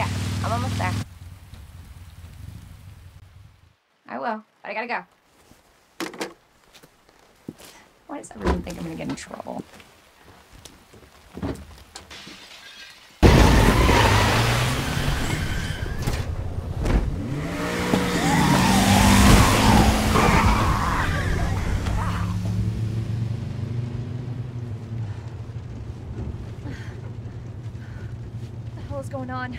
I'm almost there. I will, but I gotta go. Why does everyone think I'm gonna get in trouble? What the hell is going on?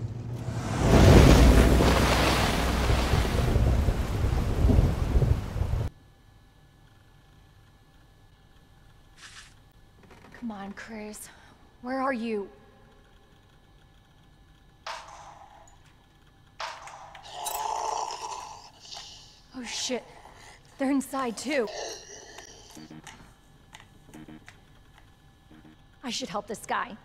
Come on, Chris. Where are you? Oh shit. They're inside too. I should help this guy.